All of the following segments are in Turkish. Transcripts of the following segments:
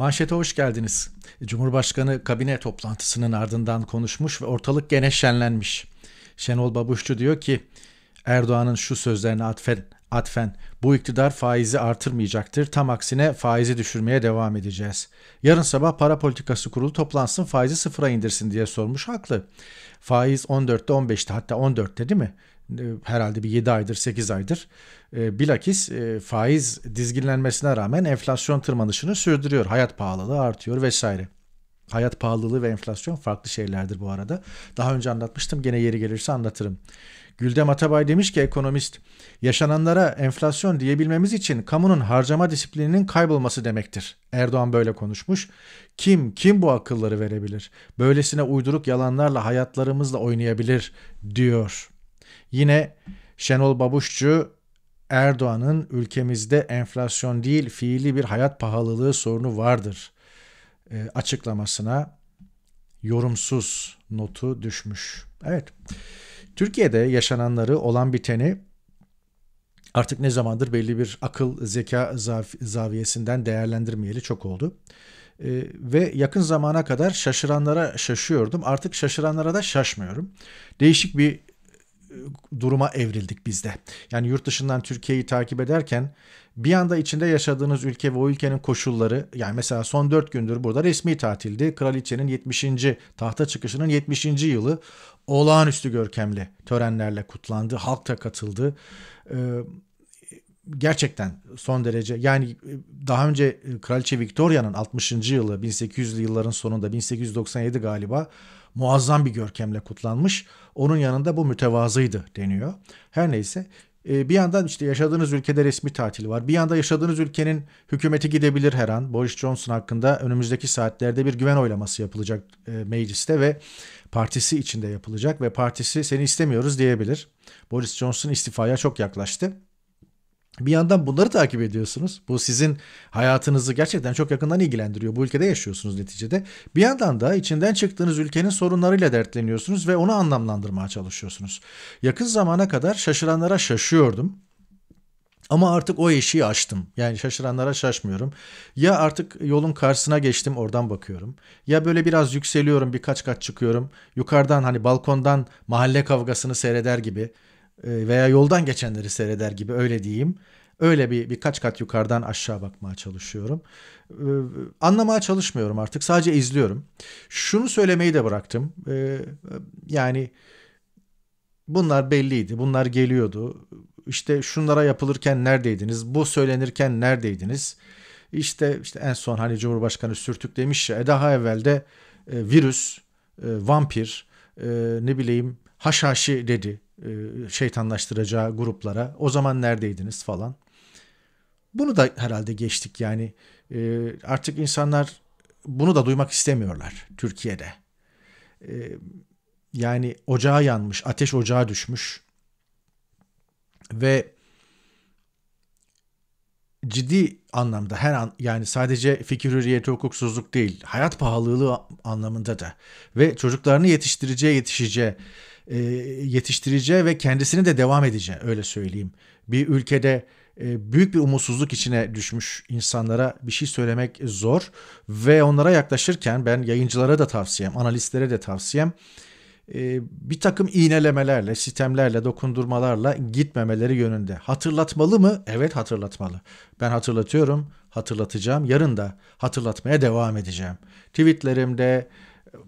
Manşete hoş geldiniz. Cumhurbaşkanı kabine toplantısının ardından konuşmuş ve ortalık gene şenlenmiş. Şenol Babuşçu diyor ki Erdoğan'ın şu sözlerine atfen, atfen bu iktidar faizi artırmayacaktır. Tam aksine faizi düşürmeye devam edeceğiz. Yarın sabah para politikası kurulu toplansın faizi sıfıra indirsin diye sormuş. Haklı. Faiz 14'te 15'te hatta 14'te değil mi? Ee, herhalde bir 7 aydır 8 aydır bilakis e, faiz dizginlenmesine rağmen enflasyon tırmanışını sürdürüyor. Hayat pahalılığı artıyor vesaire. Hayat pahalılığı ve enflasyon farklı şeylerdir bu arada. Daha önce anlatmıştım gene yeri gelirse anlatırım. Güldem Atabay demiş ki ekonomist, yaşananlara enflasyon diyebilmemiz için kamunun harcama disiplininin kaybolması demektir. Erdoğan böyle konuşmuş. Kim, kim bu akılları verebilir? Böylesine uyduruk yalanlarla hayatlarımızla oynayabilir diyor. Yine Şenol Babuşçu Erdoğan'ın ülkemizde enflasyon değil fiili bir hayat pahalılığı sorunu vardır e, açıklamasına yorumsuz notu düşmüş. Evet. Türkiye'de yaşananları olan biteni artık ne zamandır belli bir akıl zeka zaviyesinden değerlendirmeyeli çok oldu. Ee, ve yakın zamana kadar şaşıranlara şaşıyordum. Artık şaşıranlara da şaşmıyorum. Değişik bir duruma evrildik biz de. Yani yurt dışından Türkiye'yi takip ederken bir anda içinde yaşadığınız ülke ve o ülkenin koşulları yani mesela son 4 gündür burada resmi tatildi. Kraliçenin 70. tahta çıkışının 70. yılı olağanüstü görkemli törenlerle kutlandı. Halk da katıldı. Ee, gerçekten son derece yani daha önce Kraliçe Victoria'nın 60. yılı 1800'lü yılların sonunda 1897 galiba muazzam bir görkemle kutlanmış. Onun yanında bu mütevazıydı deniyor. Her neyse e, bir yandan işte yaşadığınız ülkede resmi tatil var. Bir yanda yaşadığınız ülkenin hükümeti gidebilir her an. Boris Johnson hakkında önümüzdeki saatlerde bir güven oylaması yapılacak e, mecliste ve partisi içinde yapılacak ve partisi seni istemiyoruz diyebilir. Boris Johnson istifaya çok yaklaştı. Bir yandan bunları takip ediyorsunuz. Bu sizin hayatınızı gerçekten çok yakından ilgilendiriyor. Bu ülkede yaşıyorsunuz neticede. Bir yandan da içinden çıktığınız ülkenin sorunlarıyla dertleniyorsunuz ve onu anlamlandırmaya çalışıyorsunuz. Yakın zamana kadar şaşıranlara şaşıyordum. Ama artık o eşiği aştım. Yani şaşıranlara şaşmıyorum. Ya artık yolun karşısına geçtim oradan bakıyorum. Ya böyle biraz yükseliyorum birkaç kat çıkıyorum. Yukarıdan hani balkondan mahalle kavgasını seyreder gibi veya yoldan geçenleri seyreder gibi öyle diyeyim. Öyle bir birkaç kat yukarıdan aşağı bakmaya çalışıyorum. E, anlamaya çalışmıyorum artık. Sadece izliyorum. Şunu söylemeyi de bıraktım. E, yani bunlar belliydi. Bunlar geliyordu. İşte şunlara yapılırken neredeydiniz? Bu söylenirken neredeydiniz? İşte işte en son hani Cumhurbaşkanı Sürtük demiş ya daha evvel de virüs, vampir, ne bileyim haşhaşi dedi e, şeytanlaştıracağı gruplara o zaman neredeydiniz falan. Bunu da herhalde geçtik yani e, artık insanlar bunu da duymak istemiyorlar Türkiye'de. E, yani ocağa yanmış, ateş ocağa düşmüş ve ciddi anlamda her an yani sadece fikir hürriyeti hukuksuzluk değil hayat pahalılığı anlamında da ve çocuklarını yetiştireceği yetişeceği e, yetiştireceği ve kendisini de devam edeceği öyle söyleyeyim. Bir ülkede e, büyük bir umutsuzluk içine düşmüş insanlara bir şey söylemek zor ve onlara yaklaşırken ben yayıncılara da tavsiyem, analistlere de tavsiyem e, bir takım iğnelemelerle, sistemlerle, dokundurmalarla gitmemeleri yönünde. Hatırlatmalı mı? Evet hatırlatmalı. Ben hatırlatıyorum, hatırlatacağım. Yarın da hatırlatmaya devam edeceğim. Tweetlerimde,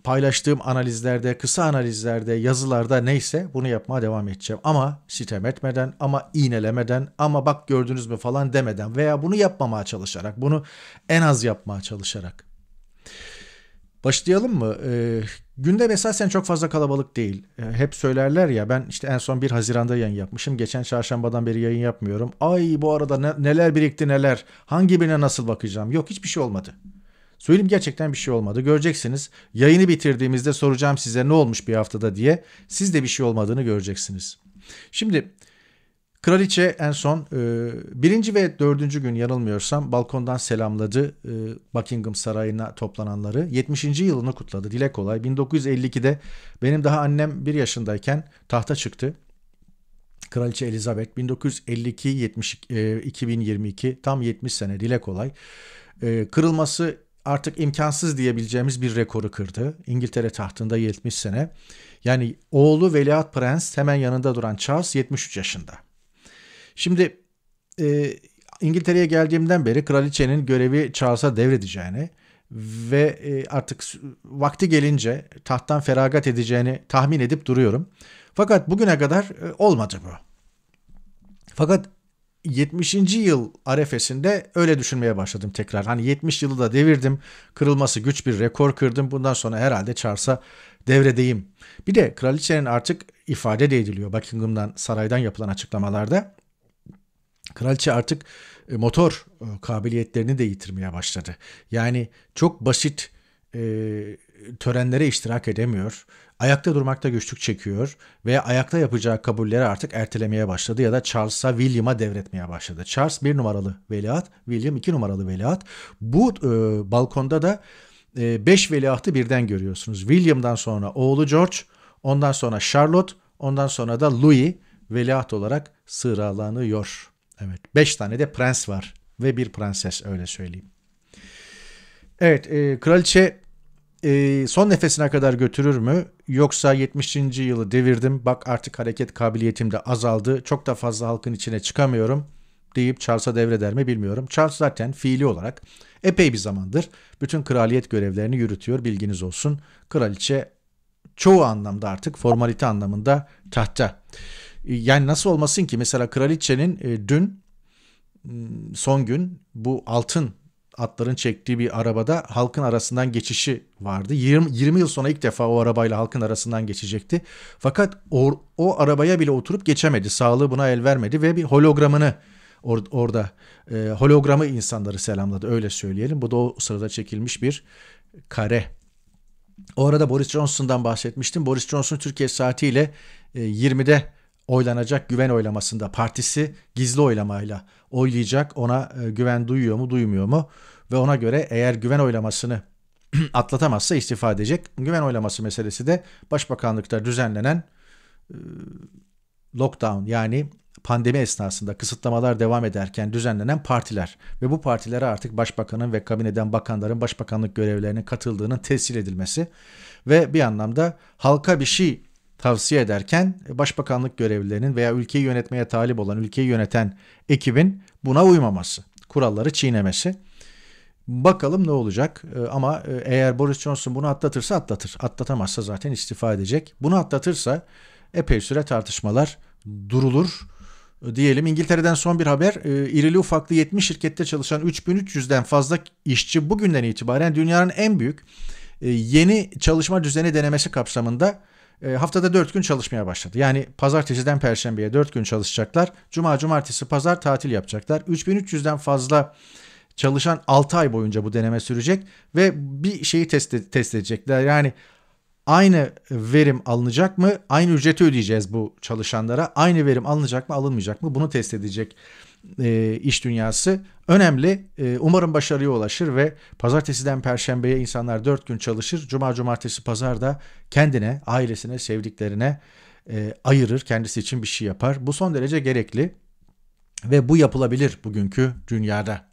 paylaştığım analizlerde, kısa analizlerde, yazılarda neyse bunu yapmaya devam edeceğim. Ama sitem etmeden, ama iğnelemeden, ama bak gördünüz mü falan demeden veya bunu yapmamaya çalışarak, bunu en az yapmaya çalışarak. Başlayalım mı? Ee, gündem esasen çok fazla kalabalık değil. Ee, hep söylerler ya ben işte en son 1 Haziran'da yayın yapmışım. Geçen çarşambadan beri yayın yapmıyorum. Ay bu arada ne, neler birikti neler. Hangi birine nasıl bakacağım? Yok hiçbir şey olmadı. Söyleyeyim gerçekten bir şey olmadı. Göreceksiniz. Yayını bitirdiğimizde soracağım size ne olmuş bir haftada diye. Siz de bir şey olmadığını göreceksiniz. Şimdi Kraliçe en son e, birinci ve dördüncü gün yanılmıyorsam balkondan selamladı e, Buckingham Sarayı'na toplananları. 70. yılını kutladı. Dile kolay. 1952'de benim daha annem bir yaşındayken tahta çıktı. Kraliçe Elizabeth 1952 70, e, 2022 tam 70 sene dile kolay. E, kırılması artık imkansız diyebileceğimiz bir rekoru kırdı. İngiltere tahtında 70 sene. Yani oğlu Veliaht Prens hemen yanında duran Charles 73 yaşında. Şimdi e, İngiltere'ye geldiğimden beri kraliçenin görevi Charles'a devredeceğini ve e, artık vakti gelince tahttan feragat edeceğini tahmin edip duruyorum. Fakat bugüne kadar e, olmadı bu. Fakat 70. yıl arefesinde öyle düşünmeye başladım tekrar. Hani 70 yılı da devirdim. Kırılması güç bir rekor kırdım. Bundan sonra herhalde Charles'a devredeyim. Bir de kraliçenin artık ifade de ediliyor Buckingham'dan saraydan yapılan açıklamalarda. Kraliçe artık e, motor e, kabiliyetlerini de yitirmeye başladı. Yani çok basit e, törenlere iştirak edemiyor. Ayakta durmakta güçlük çekiyor ve ayakta yapacağı kabulleri artık ertelemeye başladı ya da Charles'a William'a devretmeye başladı. Charles bir numaralı veliaht, William iki numaralı veliaht. Bu e, balkonda da 5 e, veliahtı birden görüyorsunuz. William'dan sonra oğlu George, ondan sonra Charlotte, ondan sonra da Louis veliaht olarak sıralanıyor. Evet, 5 tane de prens var ve bir prenses öyle söyleyeyim. Evet, e, kraliçe e, son nefesine kadar götürür mü? Yoksa 70. yılı devirdim, bak artık hareket kabiliyetim de azaldı, çok da fazla halkın içine çıkamıyorum deyip Charles'a devreder mi bilmiyorum. Charles zaten fiili olarak epey bir zamandır bütün kraliyet görevlerini yürütüyor bilginiz olsun. Kraliçe çoğu anlamda artık formalite anlamında tahta. Yani nasıl olmasın ki mesela kraliçenin e, dün son gün bu altın atların çektiği bir arabada halkın arasından geçişi vardı. 20, 20 yıl sonra ilk defa o arabayla halkın arasından geçecekti. Fakat o, o arabaya bile oturup geçemedi. Sağlığı buna el vermedi ve bir hologramını or, orada e, hologramı insanları selamladı öyle söyleyelim. Bu da o sırada çekilmiş bir kare. O arada Boris Johnson'dan bahsetmiştim. Boris Johnson Türkiye saatiyle e, 20'de oylanacak güven oylamasında partisi gizli oylamayla oylayacak. Ona e, güven duyuyor mu duymuyor mu ve ona göre eğer güven oylamasını atlatamazsa istifa edecek. Güven oylaması meselesi de başbakanlıkta düzenlenen e, lockdown yani pandemi esnasında kısıtlamalar devam ederken düzenlenen partiler ve bu partilere artık başbakanın ve kabineden bakanların başbakanlık görevlerine katıldığının tescil edilmesi ve bir anlamda halka bir şey tavsiye ederken başbakanlık görevlilerinin veya ülkeyi yönetmeye talip olan ülkeyi yöneten ekibin buna uymaması, kuralları çiğnemesi. Bakalım ne olacak ee, ama e, eğer Boris Johnson bunu atlatırsa atlatır. Atlatamazsa zaten istifa edecek. Bunu atlatırsa epey süre tartışmalar durulur diyelim. İngiltere'den son bir haber. E, irili ufaklı 70 şirkette çalışan 3300'den fazla işçi bugünden itibaren dünyanın en büyük e, yeni çalışma düzeni denemesi kapsamında e, haftada 4 gün çalışmaya başladı. Yani pazartesiden perşembeye 4 gün çalışacaklar. Cuma, cumartesi, pazar tatil yapacaklar. 3300'den fazla çalışan 6 ay boyunca bu deneme sürecek ve bir şeyi test, test edecekler. Yani aynı verim alınacak mı? Aynı ücreti ödeyeceğiz bu çalışanlara. Aynı verim alınacak mı, alınmayacak mı? Bunu test edecek e, iş dünyası. Önemli. E, umarım başarıya ulaşır ve pazartesiden perşembeye insanlar 4 gün çalışır. Cuma, cumartesi, pazar da kendine, ailesine, sevdiklerine e, ayırır. Kendisi için bir şey yapar. Bu son derece gerekli ve bu yapılabilir bugünkü dünyada.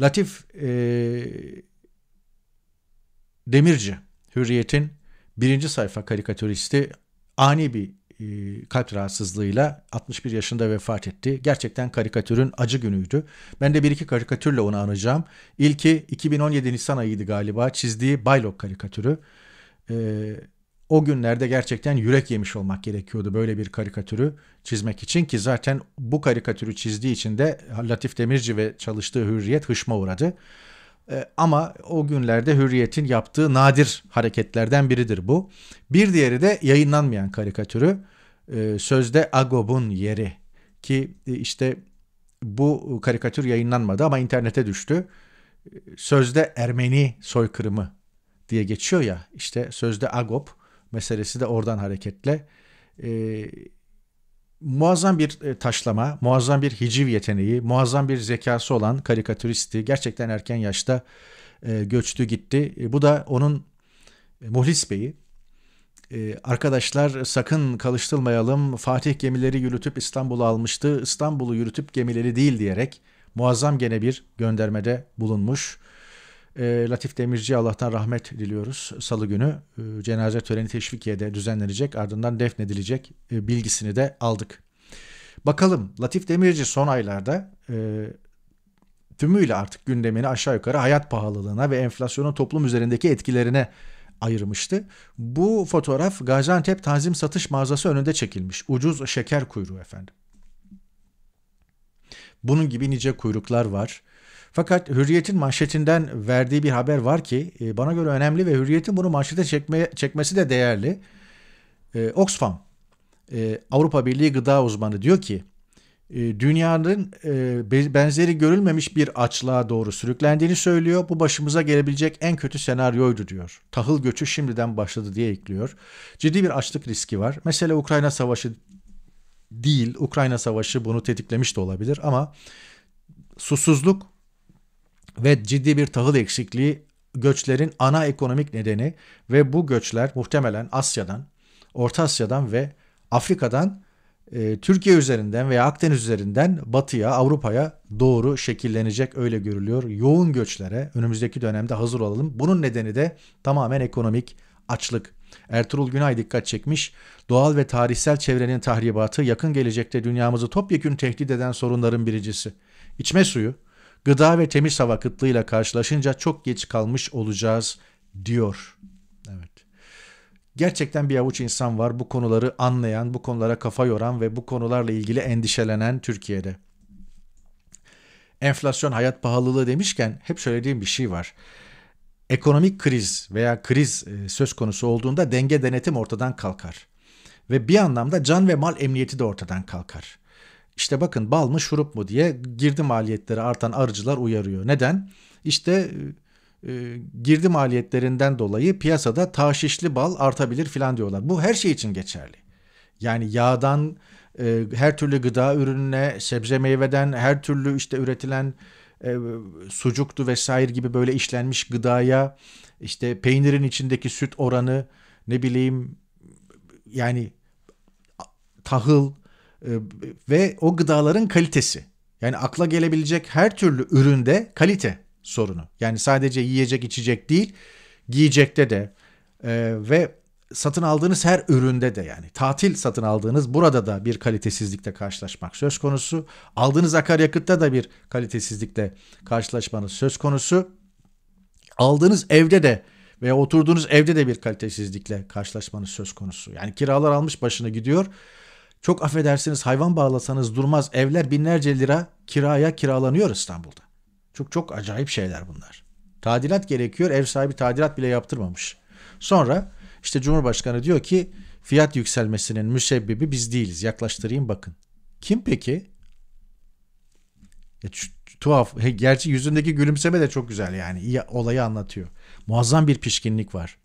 Latif e, Demirci, Hürriyet'in birinci sayfa karikatüristi ani bir e, kalp rahatsızlığıyla 61 yaşında vefat etti. Gerçekten karikatürün acı günüydü. Ben de bir iki karikatürle onu anacağım. İlki 2017 Nisan ayıydı galiba çizdiği Baylok karikatürü. E, o günlerde gerçekten yürek yemiş olmak gerekiyordu böyle bir karikatürü çizmek için ki zaten bu karikatürü çizdiği için de Latif Demirci ve çalıştığı Hürriyet hışma uğradı. Ee, ama o günlerde Hürriyet'in yaptığı nadir hareketlerden biridir bu. Bir diğeri de yayınlanmayan karikatürü e, sözde Agob'un yeri ki e, işte bu karikatür yayınlanmadı ama internete düştü. Sözde Ermeni soykırımı diye geçiyor ya işte sözde Agob meselesi de oradan hareketle e, muazzam bir e, taşlama, muazzam bir hiciv yeteneği, muazzam bir zekası olan karikatüristi. Gerçekten erken yaşta e, göçtü gitti. E, bu da onun Muhlis Bey'i. Arkadaşlar sakın kalıştırmayalım. Fatih gemileri yürütüp İstanbul'u almıştı. İstanbul'u yürütüp gemileri değil diyerek muazzam gene bir göndermede bulunmuş. E, Latif Demirci Allah'tan rahmet diliyoruz. Salı günü e, cenaze töreni Teşvikiye'de düzenlenecek ardından defnedilecek e, bilgisini de aldık. Bakalım Latif Demirci son aylarda e, tümüyle artık gündemini aşağı yukarı hayat pahalılığına ve enflasyonun toplum üzerindeki etkilerine ayırmıştı. Bu fotoğraf Gaziantep Tanzim Satış Mağazası önünde çekilmiş. Ucuz şeker kuyruğu efendim. Bunun gibi nice kuyruklar var. Fakat Hürriyet'in manşetinden verdiği bir haber var ki e, bana göre önemli ve Hürriyet'in bunu manşete çekmeye, çekmesi de değerli. E, Oxfam, e, Avrupa Birliği gıda uzmanı diyor ki e, dünyanın e, benzeri görülmemiş bir açlığa doğru sürüklendiğini söylüyor. Bu başımıza gelebilecek en kötü senaryoydu diyor. Tahıl göçü şimdiden başladı diye ekliyor. Ciddi bir açlık riski var. Mesela Ukrayna Savaşı değil. Ukrayna Savaşı bunu tetiklemiş de olabilir ama susuzluk ve ciddi bir tahıl eksikliği göçlerin ana ekonomik nedeni ve bu göçler muhtemelen Asya'dan, Orta Asya'dan ve Afrika'dan e, Türkiye üzerinden veya Akdeniz üzerinden batıya, Avrupa'ya doğru şekillenecek öyle görülüyor. Yoğun göçlere önümüzdeki dönemde hazır olalım. Bunun nedeni de tamamen ekonomik açlık. Ertuğrul Günay dikkat çekmiş. Doğal ve tarihsel çevrenin tahribatı yakın gelecekte dünyamızı topyekün tehdit eden sorunların birincisi. İçme suyu, gıda ve temiz hava kıtlığıyla karşılaşınca çok geç kalmış olacağız diyor. Evet. Gerçekten bir avuç insan var bu konuları anlayan, bu konulara kafa yoran ve bu konularla ilgili endişelenen Türkiye'de. Enflasyon, hayat pahalılığı demişken hep söylediğim bir şey var. Ekonomik kriz veya kriz e, söz konusu olduğunda denge denetim ortadan kalkar. Ve bir anlamda can ve mal emniyeti de ortadan kalkar. İşte bakın bal mı şurup mu diye girdi maliyetleri artan arıcılar uyarıyor. Neden? İşte e, girdi maliyetlerinden dolayı piyasada taşişli bal artabilir filan diyorlar. Bu her şey için geçerli. Yani yağdan e, her türlü gıda ürününe, sebze meyveden her türlü işte üretilen e, sucuktu vesaire gibi böyle işlenmiş gıdaya işte peynirin içindeki süt oranı ne bileyim yani tahıl e, ve o gıdaların kalitesi. Yani akla gelebilecek her türlü üründe kalite sorunu. Yani sadece yiyecek içecek değil, giyecekte de e, ve satın aldığınız her üründe de yani tatil satın aldığınız burada da bir kalitesizlikle karşılaşmak söz konusu. Aldığınız akaryakıtta da bir kalitesizlikle karşılaşmanız söz konusu. Aldığınız evde de veya oturduğunuz evde de bir kalitesizlikle karşılaşmanız söz konusu. Yani kiralar almış başını gidiyor. Çok affedersiniz hayvan bağlasanız durmaz evler binlerce lira kiraya kiralanıyor İstanbul'da. Çok çok acayip şeyler bunlar. Tadilat gerekiyor ev sahibi tadilat bile yaptırmamış. Sonra işte Cumhurbaşkanı diyor ki fiyat yükselmesinin müsebbibi biz değiliz. Yaklaştırayım bakın. Kim peki? Ya, tuhaf. Gerçi yüzündeki gülümseme de çok güzel yani. Olayı anlatıyor. Muazzam bir pişkinlik var.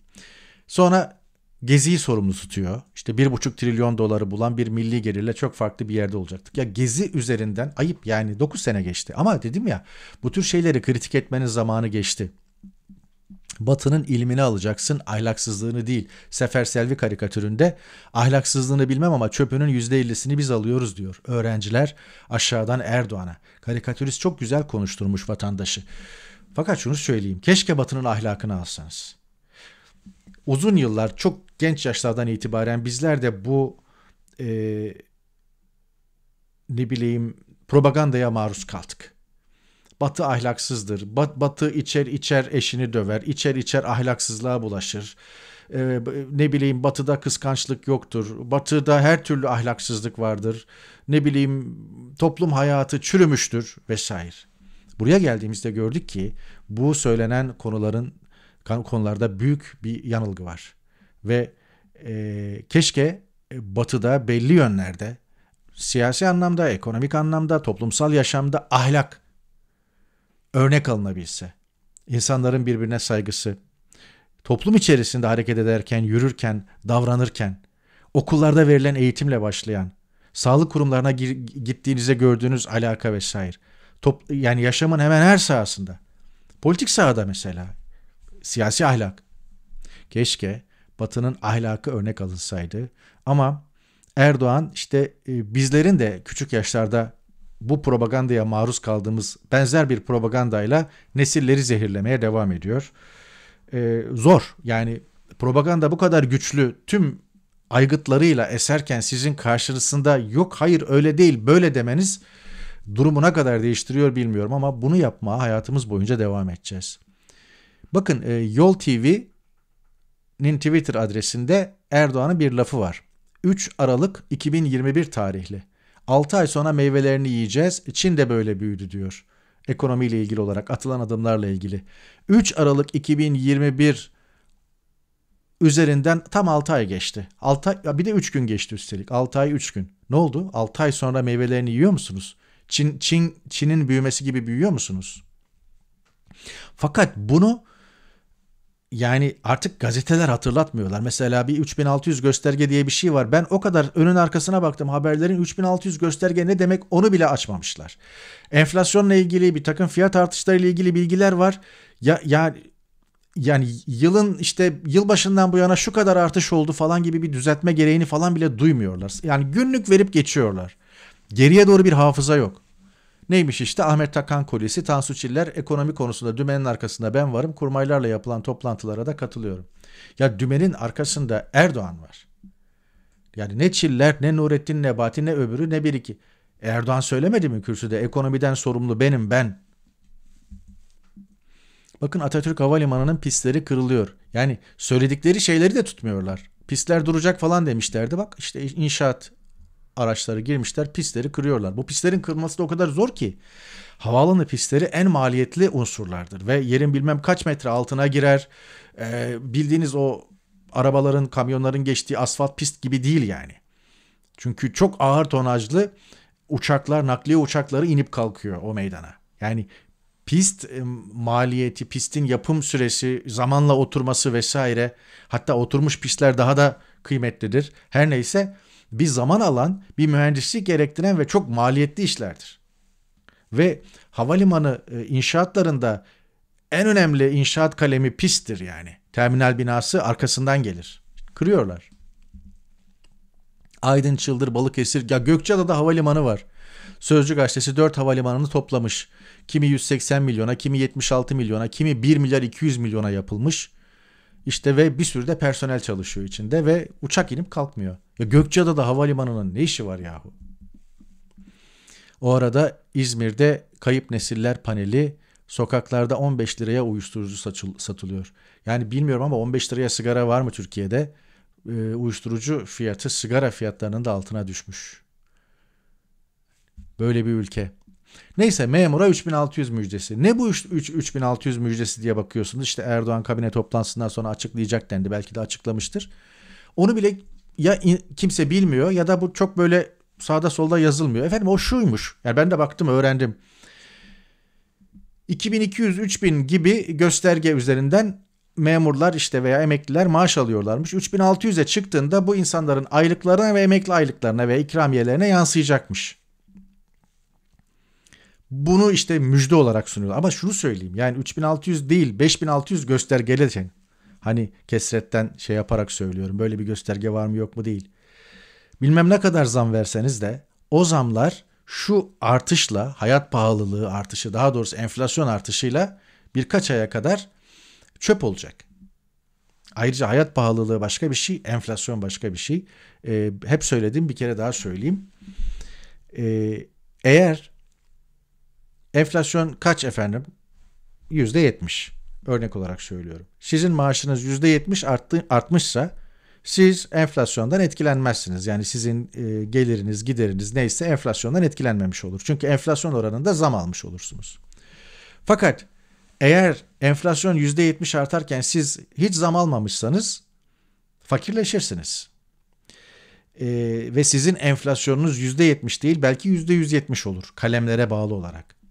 Sonra Gezi'yi sorumlu tutuyor. İşte bir buçuk trilyon doları bulan bir milli gelirle çok farklı bir yerde olacaktık. Ya Gezi üzerinden ayıp yani 9 sene geçti. Ama dedim ya bu tür şeyleri kritik etmenin zamanı geçti. Batı'nın ilmini alacaksın, ahlaksızlığını değil. Sefer Selvi karikatüründe ahlaksızlığını bilmem ama çöpünün %50'sini biz alıyoruz diyor. Öğrenciler aşağıdan Erdoğan'a. Karikatürist çok güzel konuşturmuş vatandaşı. Fakat şunu söyleyeyim. Keşke Batı'nın ahlakını alsanız. Uzun yıllar çok genç yaşlardan itibaren bizler de bu e, ne bileyim propagandaya maruz kaldık. Batı ahlaksızdır. Bat, batı içer içer eşini döver. içer içer ahlaksızlığa bulaşır. Ee, ne bileyim batıda kıskançlık yoktur. Batıda her türlü ahlaksızlık vardır. Ne bileyim toplum hayatı çürümüştür vesaire. Buraya geldiğimizde gördük ki bu söylenen konuların konularda büyük bir yanılgı var. Ve e, keşke batıda belli yönlerde siyasi anlamda, ekonomik anlamda, toplumsal yaşamda ahlak örnek alınabilse, insanların birbirine saygısı, toplum içerisinde hareket ederken, yürürken, davranırken, okullarda verilen eğitimle başlayan, sağlık kurumlarına gittiğinizde gördüğünüz alaka vesaire. Top, yani yaşamın hemen her sahasında. Politik sahada mesela. Siyasi ahlak. Keşke Batı'nın ahlakı örnek alınsaydı. Ama Erdoğan işte e, bizlerin de küçük yaşlarda bu propagandaya maruz kaldığımız benzer bir propagandayla nesilleri zehirlemeye devam ediyor. Ee, zor yani propaganda bu kadar güçlü tüm aygıtlarıyla eserken sizin karşınızda yok hayır öyle değil böyle demeniz durumuna kadar değiştiriyor bilmiyorum ama bunu yapmaya hayatımız boyunca devam edeceğiz. Bakın e, Yol TV'nin Twitter adresinde Erdoğan'ın bir lafı var. 3 Aralık 2021 tarihli. 6 ay sonra meyvelerini yiyeceğiz. Çin de böyle büyüdü diyor. Ekonomiyle ilgili olarak atılan adımlarla ilgili. 3 Aralık 2021 üzerinden tam 6 ay geçti. 6 ay, bir de 3 gün geçti üstelik. 6 ay 3 gün. Ne oldu? 6 ay sonra meyvelerini yiyor musunuz? Çin Çin Çin'in büyümesi gibi büyüyor musunuz? Fakat bunu yani artık gazeteler hatırlatmıyorlar. Mesela bir 3600 gösterge diye bir şey var. Ben o kadar önün arkasına baktım haberlerin 3600 gösterge ne demek onu bile açmamışlar. Enflasyonla ilgili bir takım fiyat artışlarıyla ilgili bilgiler var. Ya yani yani yılın işte yılbaşından bu yana şu kadar artış oldu falan gibi bir düzeltme gereğini falan bile duymuyorlar. Yani günlük verip geçiyorlar. Geriye doğru bir hafıza yok. Neymiş işte Ahmet Takan Kolisi, Tansu Çiller ekonomi konusunda dümenin arkasında ben varım. Kurmaylarla yapılan toplantılara da katılıyorum. Ya dümenin arkasında Erdoğan var. Yani ne Çiller, ne Nurettin Nebati, ne öbürü, ne bir iki. Erdoğan söylemedi mi kürsüde? Ekonomiden sorumlu benim, ben. Bakın Atatürk Havalimanı'nın pistleri kırılıyor. Yani söyledikleri şeyleri de tutmuyorlar. Pistler duracak falan demişlerdi. Bak işte inşaat araçları girmişler pistleri kırıyorlar. Bu pistlerin kırılması da o kadar zor ki. Havaalanı pistleri en maliyetli unsurlardır ve yerin bilmem kaç metre altına girer. Ee, bildiğiniz o arabaların, kamyonların geçtiği asfalt pist gibi değil yani. Çünkü çok ağır tonajlı uçaklar, nakliye uçakları inip kalkıyor o meydana. Yani pist e, maliyeti, pistin yapım süresi, zamanla oturması vesaire hatta oturmuş pistler daha da kıymetlidir. Her neyse bir zaman alan, bir mühendislik gerektiren ve çok maliyetli işlerdir. Ve havalimanı e, inşaatlarında en önemli inşaat kalemi pisttir yani. Terminal binası arkasından gelir. Kırıyorlar. Aydın, Çıldır, Balıkesir, ya Gökçeada'da havalimanı var. Sözcü gazetesi 4 havalimanını toplamış. Kimi 180 milyona, kimi 76 milyona, kimi 1 milyar 200 milyona yapılmış. İşte ve bir sürü de personel çalışıyor içinde ve uçak inip kalkmıyor. Ya Gökçeada'da havalimanının ne işi var yahu? O arada İzmir'de kayıp nesiller paneli sokaklarda 15 liraya uyuşturucu satılıyor. Yani bilmiyorum ama 15 liraya sigara var mı Türkiye'de? Ee, uyuşturucu fiyatı sigara fiyatlarının da altına düşmüş. Böyle bir ülke. Neyse memura 3600 müjdesi. Ne bu 3, 3600 müjdesi diye bakıyorsunuz. İşte Erdoğan kabine toplantısından sonra açıklayacak dendi. Belki de açıklamıştır. Onu bile ya kimse bilmiyor ya da bu çok böyle sağda solda yazılmıyor. Efendim o şuymuş. Yani ben de baktım öğrendim. 2200-3000 gibi gösterge üzerinden memurlar işte veya emekliler maaş alıyorlarmış. 3600'e çıktığında bu insanların aylıklarına ve emekli aylıklarına ve ikramiyelerine yansıyacakmış. Bunu işte müjde olarak sunuyorlar. Ama şunu söyleyeyim yani 3600 değil 5600 göstergeler Hani kesretten şey yaparak söylüyorum. Böyle bir gösterge var mı yok mu değil. Bilmem ne kadar zam verseniz de o zamlar şu artışla hayat pahalılığı artışı daha doğrusu enflasyon artışıyla birkaç aya kadar çöp olacak. Ayrıca hayat pahalılığı başka bir şey, enflasyon başka bir şey. Ee, hep söyledim bir kere daha söyleyeyim. Ee, eğer enflasyon kaç efendim? Yüzde yetmiş. Örnek olarak söylüyorum. Sizin maaşınız %70 arttı, artmışsa siz enflasyondan etkilenmezsiniz. Yani sizin e, geliriniz, gideriniz neyse enflasyondan etkilenmemiş olur. Çünkü enflasyon oranında zam almış olursunuz. Fakat eğer enflasyon %70 artarken siz hiç zam almamışsanız fakirleşirsiniz. E, ve sizin enflasyonunuz %70 değil belki %170 olur kalemlere bağlı olarak.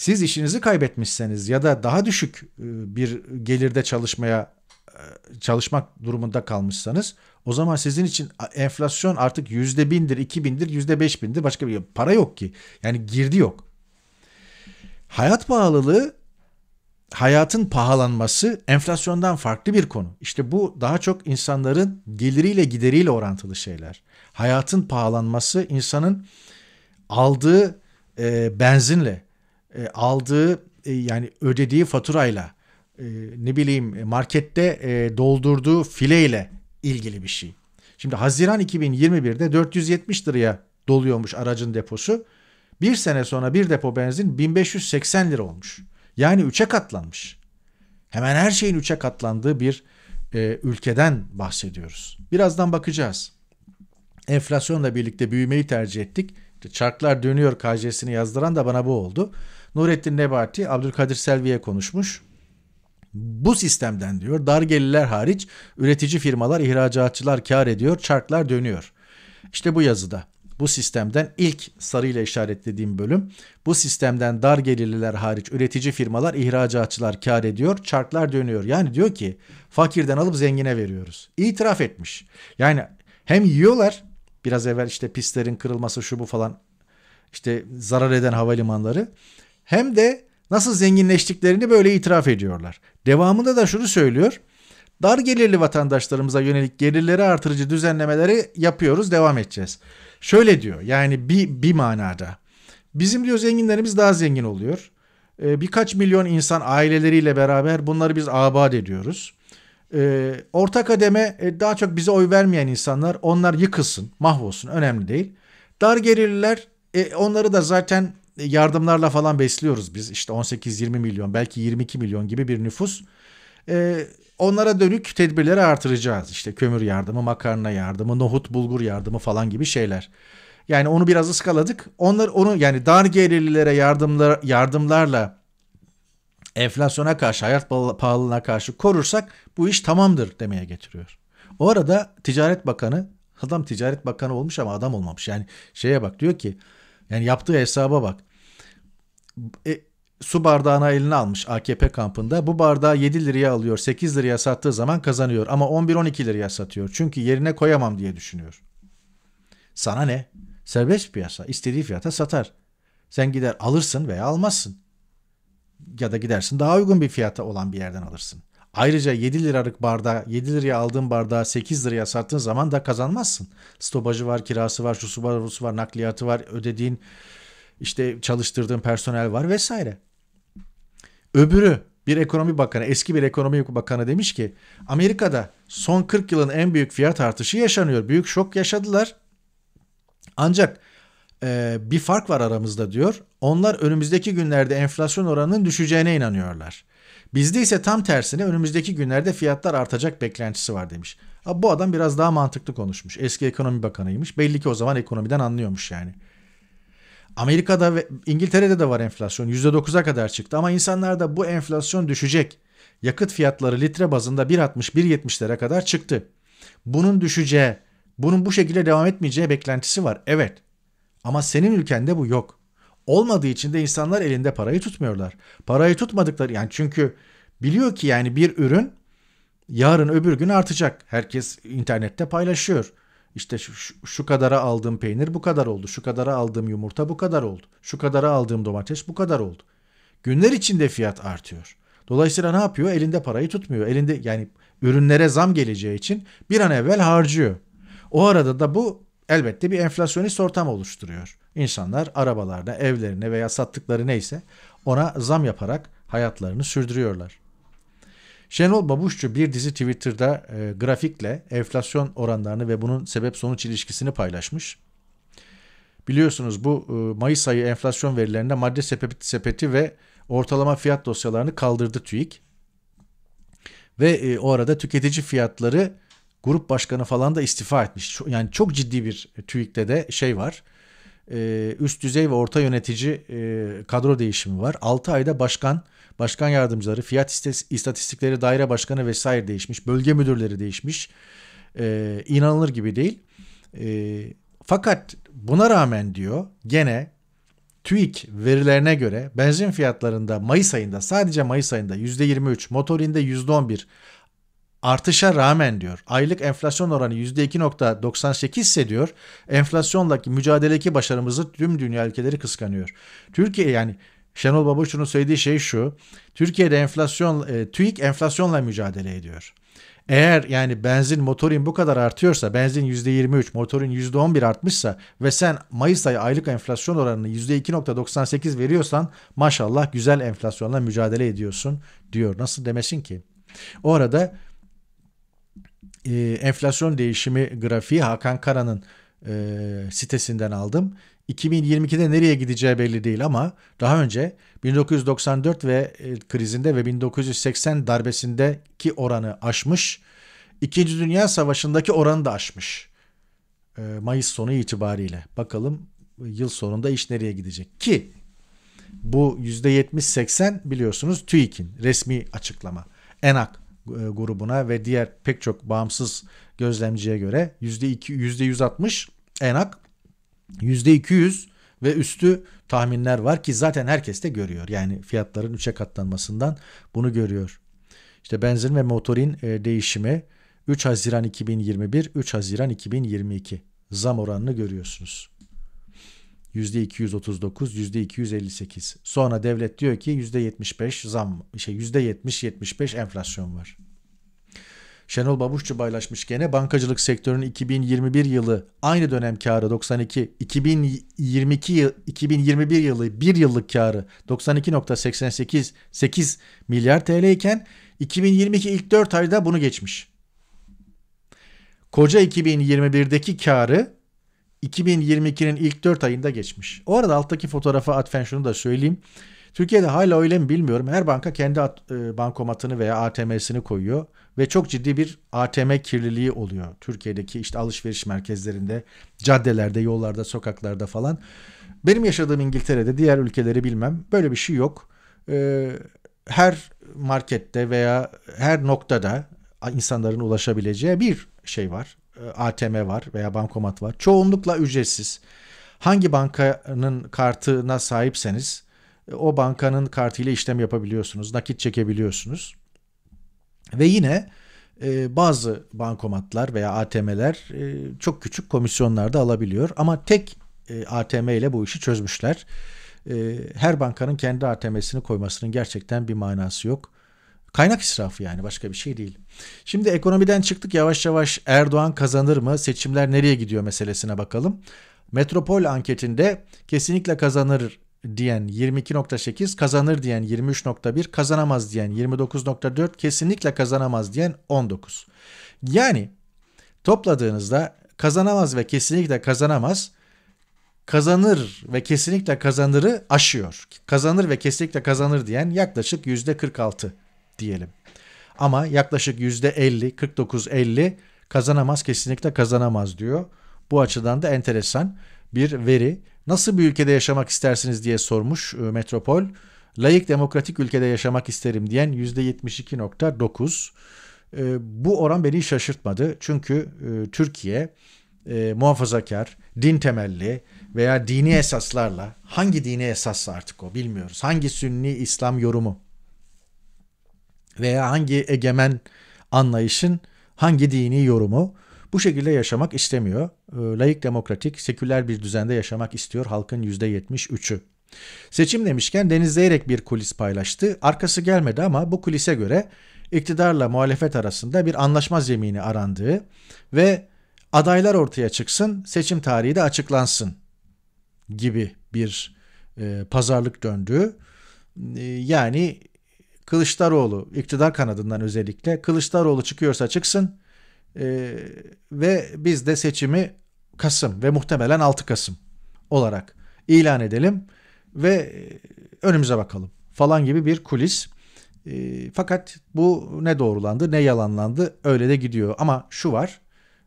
Siz işinizi kaybetmişseniz ya da daha düşük e, bir gelirde çalışmaya e, çalışmak durumunda kalmışsanız o zaman sizin için enflasyon artık yüzde bindir, iki bindir, yüzde beş bindir başka bir para yok ki. Yani girdi yok. Hayat pahalılığı hayatın pahalanması enflasyondan farklı bir konu. İşte bu daha çok insanların geliriyle gideriyle orantılı şeyler. Hayatın pahalanması insanın aldığı e, benzinle e, aldığı e, yani ödediği faturayla e, ne bileyim markette e, doldurduğu fileyle ilgili bir şey. Şimdi Haziran 2021'de 470 liraya doluyormuş aracın deposu. Bir sene sonra bir depo benzin 1580 lira olmuş. Yani üçe katlanmış. Hemen her şeyin üçe katlandığı bir e, ülkeden bahsediyoruz. Birazdan bakacağız. Enflasyonla birlikte büyümeyi tercih ettik. Çarklar dönüyor KJ'sini yazdıran da bana bu oldu. Nurettin Nebati Abdülkadir Selvi'ye konuşmuş. Bu sistemden diyor dar gelirler hariç üretici firmalar, ihracatçılar kar ediyor, çarklar dönüyor. İşte bu yazıda bu sistemden ilk sarıyla işaretlediğim bölüm bu sistemden dar gelirliler hariç üretici firmalar, ihracatçılar kar ediyor, çarklar dönüyor. Yani diyor ki fakirden alıp zengine veriyoruz. İtiraf etmiş. Yani hem yiyorlar biraz evvel işte pistlerin kırılması şu bu falan işte zarar eden havalimanları hem de nasıl zenginleştiklerini böyle itiraf ediyorlar. Devamında da şunu söylüyor. Dar gelirli vatandaşlarımıza yönelik gelirleri artırıcı düzenlemeleri yapıyoruz, devam edeceğiz. Şöyle diyor yani bir, bir manada. Bizim diyor zenginlerimiz daha zengin oluyor. Ee, birkaç milyon insan aileleriyle beraber bunları biz abat ediyoruz. Ee, orta kademe e, daha çok bize oy vermeyen insanlar onlar yıkılsın, mahvolsun önemli değil. Dar gelirliler e, onları da zaten yardımlarla falan besliyoruz biz. İşte 18-20 milyon belki 22 milyon gibi bir nüfus. Ee, onlara dönük tedbirleri artıracağız. İşte kömür yardımı, makarna yardımı, nohut, bulgur yardımı falan gibi şeyler. Yani onu biraz ıskaladık. Onlar onu yani dar gelirlilere yardımlar yardımlarla enflasyona karşı, hayat pahalılığına karşı korursak bu iş tamamdır demeye getiriyor. O arada Ticaret Bakanı, adam Ticaret Bakanı olmuş ama adam olmamış. Yani şeye bak diyor ki, yani yaptığı hesaba bak. E, su bardağına eline almış AKP kampında. Bu bardağı 7 liraya alıyor, 8 liraya sattığı zaman kazanıyor ama 11-12 liraya satıyor. Çünkü yerine koyamam diye düşünüyor. Sana ne? Serbest piyasa. istediği fiyata satar. Sen gider alırsın veya almazsın. Ya da gidersin daha uygun bir fiyata olan bir yerden alırsın. Ayrıca 7 liralık bardağı 7 liraya aldığın bardağı 8 liraya sattığın zaman da kazanmazsın. Stopajı var, kirası var, şusu var, rusu var, nakliyatı var, ödediğin işte çalıştırdığın personel var vesaire. Öbürü bir ekonomi bakanı, eski bir ekonomi bakanı demiş ki Amerika'da son 40 yılın en büyük fiyat artışı yaşanıyor. Büyük şok yaşadılar. Ancak e, bir fark var aramızda diyor. Onlar önümüzdeki günlerde enflasyon oranının düşeceğine inanıyorlar. Bizde ise tam tersine önümüzdeki günlerde fiyatlar artacak beklentisi var demiş. Bu adam biraz daha mantıklı konuşmuş. Eski ekonomi bakanıymış. Belli ki o zaman ekonomiden anlıyormuş yani. Amerika'da ve İngiltere'de de var enflasyon. %9'a kadar çıktı ama insanlarda bu enflasyon düşecek. Yakıt fiyatları litre bazında 1.60-1.70'lere kadar çıktı. Bunun düşeceği, bunun bu şekilde devam etmeyeceği beklentisi var. Evet. Ama senin ülkende bu yok. Olmadığı için de insanlar elinde parayı tutmuyorlar. Parayı tutmadıkları yani çünkü biliyor ki yani bir ürün yarın öbür gün artacak. Herkes internette paylaşıyor. İşte şu, şu, kadara aldığım peynir bu kadar oldu. Şu kadara aldığım yumurta bu kadar oldu. Şu kadara aldığım domates bu kadar oldu. Günler içinde fiyat artıyor. Dolayısıyla ne yapıyor? Elinde parayı tutmuyor. Elinde yani ürünlere zam geleceği için bir an evvel harcıyor. O arada da bu elbette bir enflasyonist ortam oluşturuyor. İnsanlar arabalarına, evlerine veya sattıkları neyse ona zam yaparak hayatlarını sürdürüyorlar. Şenol Babuşçu bir dizi Twitter'da e, grafikle enflasyon oranlarını ve bunun sebep sonuç ilişkisini paylaşmış. Biliyorsunuz bu e, Mayıs ayı enflasyon verilerinde madde sepeti, sepeti ve ortalama fiyat dosyalarını kaldırdı TÜİK. Ve e, o arada tüketici fiyatları grup başkanı falan da istifa etmiş. Yani çok ciddi bir TÜİK'te de şey var. E, üst düzey ve orta yönetici e, kadro değişimi var. 6 ayda başkan başkan yardımcıları, fiyat istatistikleri daire başkanı vesaire değişmiş, bölge müdürleri değişmiş. Ee, inanılır gibi değil. Ee, fakat buna rağmen diyor gene TÜİK verilerine göre benzin fiyatlarında Mayıs ayında sadece Mayıs ayında %23, motorinde %11 artışa rağmen diyor aylık enflasyon oranı %2.98 ise diyor enflasyonla mücadeledeki başarımızı tüm dünya ülkeleri kıskanıyor. Türkiye yani Şenol Babaşoğlu'nun söylediği şey şu. Türkiye'de enflasyon, e, TÜİK enflasyonla mücadele ediyor. Eğer yani benzin motorin bu kadar artıyorsa benzin %23 motorin %11 artmışsa ve sen Mayıs ayı aylık enflasyon oranını %2.98 veriyorsan maşallah güzel enflasyonla mücadele ediyorsun diyor. Nasıl demesin ki? O arada e, enflasyon değişimi grafiği Hakan Kara'nın e, sitesinden aldım. 2022'de nereye gideceği belli değil ama daha önce 1994 ve e, krizinde ve 1980 darbesindeki oranı aşmış. İkinci Dünya Savaşı'ndaki oranı da aşmış. E, Mayıs sonu itibariyle. Bakalım yıl sonunda iş nereye gidecek ki bu %70-80 biliyorsunuz TÜİK'in resmi açıklama. ENAK e, grubuna ve diğer pek çok bağımsız gözlemciye göre %2, %160 ENAK %200 ve üstü tahminler var ki zaten herkes de görüyor. Yani fiyatların 3'e katlanmasından bunu görüyor. İşte benzin ve motorin e, değişimi 3 Haziran 2021, 3 Haziran 2022 zam oranını görüyorsunuz. %239, %258. Sonra devlet diyor ki %75 zam, şey %70-75 enflasyon var. Şenol Babuşçu paylaşmış gene bankacılık sektörünün 2021 yılı aynı dönem karı 92, 2022 yıl, 2021 yılı bir yıllık karı 92.88 8 milyar TL iken 2022 ilk 4 ayda bunu geçmiş. Koca 2021'deki karı 2022'nin ilk 4 ayında geçmiş. O arada alttaki fotoğrafa atfen şunu da söyleyeyim. Türkiye'de hala öyle mi bilmiyorum. Her banka kendi at, e, bankomatını veya ATM'sini koyuyor ve çok ciddi bir ATM kirliliği oluyor. Türkiye'deki işte alışveriş merkezlerinde, caddelerde, yollarda, sokaklarda falan. Benim yaşadığım İngiltere'de diğer ülkeleri bilmem. Böyle bir şey yok. Ee, her markette veya her noktada insanların ulaşabileceği bir şey var. E, ATM var veya bankomat var. Çoğunlukla ücretsiz. Hangi bankanın kartına sahipseniz e, o bankanın kartıyla işlem yapabiliyorsunuz. Nakit çekebiliyorsunuz. Ve yine e, bazı bankomatlar veya ATM'ler e, çok küçük komisyonlarda alabiliyor. Ama tek e, ATM ile bu işi çözmüşler. E, her bankanın kendi ATM'sini koymasının gerçekten bir manası yok. Kaynak israfı yani başka bir şey değil. Şimdi ekonomiden çıktık yavaş yavaş Erdoğan kazanır mı seçimler nereye gidiyor meselesine bakalım. Metropol anketinde kesinlikle kazanır diyen 22.8, kazanır diyen 23.1, kazanamaz diyen 29.4, kesinlikle kazanamaz diyen 19. Yani topladığınızda kazanamaz ve kesinlikle kazanamaz kazanır ve kesinlikle kazanırı aşıyor. Kazanır ve kesinlikle kazanır diyen yaklaşık %46 diyelim. Ama yaklaşık %50, 49-50 kazanamaz kesinlikle kazanamaz diyor. Bu açıdan da enteresan bir veri. Nasıl bir ülkede yaşamak istersiniz diye sormuş e, Metropol. Layık demokratik ülkede yaşamak isterim diyen %72.9. E, bu oran beni şaşırtmadı. Çünkü e, Türkiye muhafazakar, din temelli veya dini esaslarla hangi dini esasla artık o bilmiyoruz. Hangi sünni İslam yorumu veya hangi egemen anlayışın hangi dini yorumu bu şekilde yaşamak istemiyor. Ee, layık demokratik, seküler bir düzende yaşamak istiyor halkın %73'ü. Seçim demişken Deniz Zeyrek bir kulis paylaştı. Arkası gelmedi ama bu kulise göre iktidarla muhalefet arasında bir anlaşma zemini arandığı ve adaylar ortaya çıksın, seçim tarihi de açıklansın gibi bir e, pazarlık döndü. E, yani Kılıçdaroğlu iktidar kanadından özellikle Kılıçdaroğlu çıkıyorsa çıksın e, ve biz de seçimi Kasım ve muhtemelen 6 Kasım olarak ilan edelim ve e, önümüze bakalım falan gibi bir kulis. E, fakat bu ne doğrulandı ne yalanlandı öyle de gidiyor. Ama şu var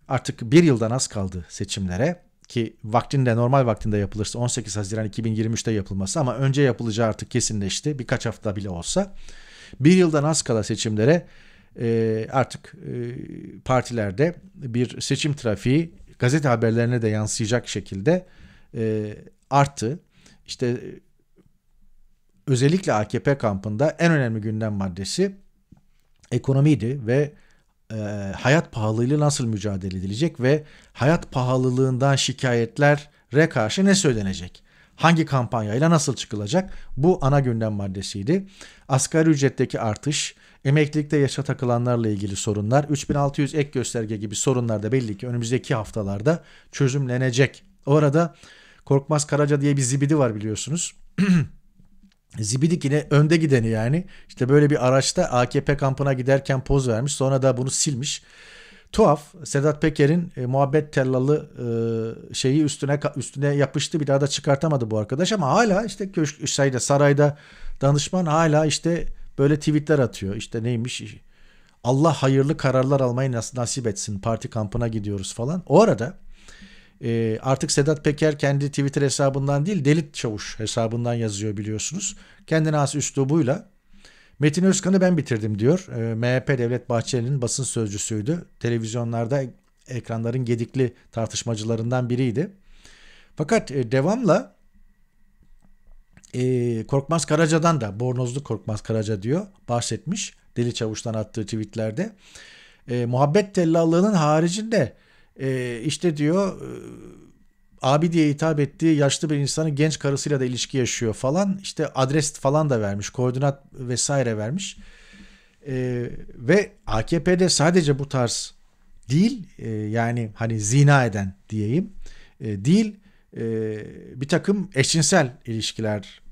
artık bir yıldan az kaldı seçimlere ki vaktinde normal vaktinde yapılırsa 18 Haziran 2023'te yapılması ama önce yapılacağı artık kesinleşti birkaç hafta bile olsa. Bir yıldan az kala seçimlere e, artık e, partilerde bir seçim trafiği gazete haberlerine de yansıyacak şekilde e, arttı. İşte özellikle AKP kampında en önemli gündem maddesi ekonomiydi ve e, hayat pahalılığıyla nasıl mücadele edilecek ve hayat pahalılığından şikayetlere karşı ne söylenecek? Hangi kampanyayla nasıl çıkılacak? Bu ana gündem maddesiydi. Asgari ücretteki artış, Emeklilikte yaşa takılanlarla ilgili sorunlar, 3600 ek gösterge gibi sorunlar da belli ki önümüzdeki haftalarda çözümlenecek. O arada Korkmaz Karaca diye bir zibidi var biliyorsunuz. Zibidik yine önde gideni yani. İşte böyle bir araçta AKP kampına giderken poz vermiş. Sonra da bunu silmiş. Tuhaf. Sedat Peker'in e, muhabbet tellalı e, şeyi üstüne üstüne yapıştı. Bir daha da çıkartamadı bu arkadaş ama hala işte köşk şeyde sarayda danışman hala işte böyle tweetler atıyor. İşte neymiş? Allah hayırlı kararlar almayı nasip etsin. Parti kampına gidiyoruz falan. O arada e, artık Sedat Peker kendi Twitter hesabından değil Delit Çavuş hesabından yazıyor biliyorsunuz. Kendine has üslubuyla Metin Özkan'ı ben bitirdim diyor. E, MHP Devlet Bahçeli'nin basın sözcüsüydü. Televizyonlarda ekranların gedikli tartışmacılarından biriydi. Fakat e, devamla e, Korkmaz Karaca'dan da Bornozlu Korkmaz Karaca diyor bahsetmiş. Deli Çavuş'tan attığı tweetlerde. E, muhabbet tellallığının haricinde e, işte diyor e, abi diye hitap ettiği yaşlı bir insanın genç karısıyla da ilişki yaşıyor falan. İşte adres falan da vermiş, koordinat vesaire vermiş. E, ve AKP'de sadece bu tarz değil e, yani hani zina eden diyeyim e, değil e, bir takım eşcinsel ilişkiler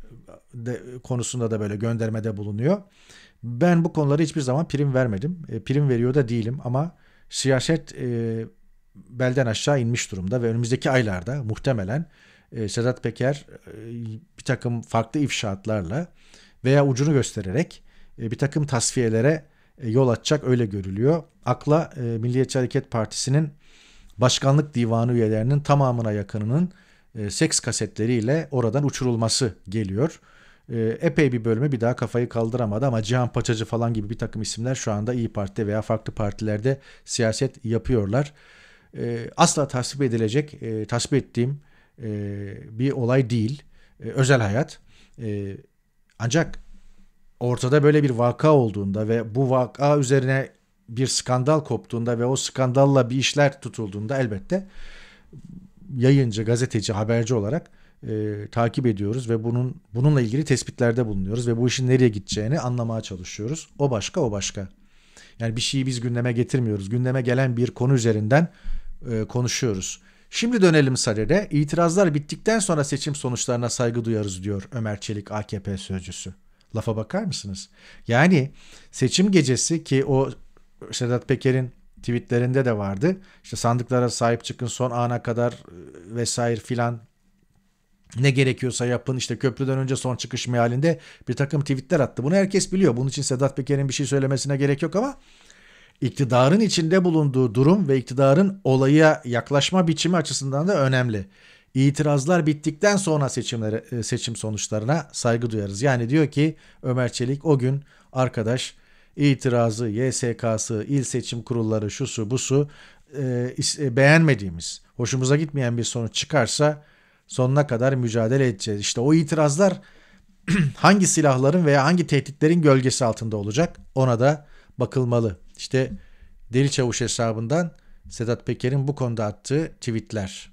de, konusunda da böyle göndermede bulunuyor. Ben bu konuları hiçbir zaman prim vermedim. E, prim veriyor da değilim ama siyaset e, belden aşağı inmiş durumda ve önümüzdeki aylarda muhtemelen e, Sedat Peker e, bir takım farklı ifşaatlarla veya ucunu göstererek e, bir takım tasfiyelere e, yol açacak öyle görülüyor. Akla e, Milliyetçi Hareket Partisi'nin başkanlık divanı üyelerinin tamamına yakınının e, seks kasetleriyle oradan uçurulması geliyor. E, epey bir bölümü bir daha kafayı kaldıramadı ama Cihan Paçacı falan gibi bir takım isimler şu anda İyi Parti'de veya farklı partilerde siyaset yapıyorlar e, asla tasvip edilecek, e, tasvip ettiğim e, bir olay değil. E, özel hayat. E, ancak ortada böyle bir vaka olduğunda ve bu vaka üzerine bir skandal koptuğunda ve o skandalla bir işler tutulduğunda elbette yayıncı, gazeteci, haberci olarak e, takip ediyoruz ve bunun bununla ilgili tespitlerde bulunuyoruz ve bu işin nereye gideceğini anlamaya çalışıyoruz. O başka, o başka. Yani bir şeyi biz gündeme getirmiyoruz. Gündeme gelen bir konu üzerinden e, konuşuyoruz. Şimdi dönelim Sarer'e. İtirazlar bittikten sonra seçim sonuçlarına saygı duyarız diyor Ömer Çelik AKP sözcüsü. Lafa bakar mısınız? Yani seçim gecesi ki o Sedat Peker'in tweetlerinde de vardı. İşte sandıklara sahip çıkın son ana kadar e, vesaire filan ne gerekiyorsa yapın işte köprüden önce son çıkış mealinde bir takım tweetler attı. Bunu herkes biliyor. Bunun için Sedat Peker'in bir şey söylemesine gerek yok ama iktidarın içinde bulunduğu durum ve iktidarın olaya yaklaşma biçimi açısından da önemli. İtirazlar bittikten sonra seçimlere, e, seçim sonuçlarına saygı duyarız. Yani diyor ki Ömer Çelik o gün arkadaş itirazı, YSK'sı, il seçim kurulları, şusu busu e, e, beğenmediğimiz, hoşumuza gitmeyen bir sonuç çıkarsa sonuna kadar mücadele edeceğiz. İşte o itirazlar hangi silahların veya hangi tehditlerin gölgesi altında olacak ona da bakılmalı. İşte Deli Çavuş hesabından Sedat Peker'in bu konuda attığı tweetler.